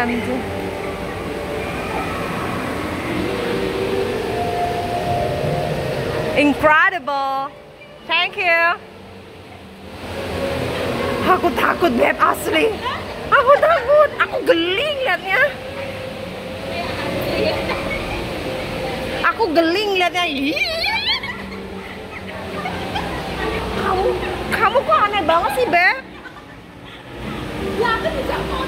tanto. Incredible. Thank you. Aku takut beb asli. Aku takut. Aku geli liatnya. Aku geli liatnya. Kamu, kamu kok aneh banget sih beb? Ya aku juga mau.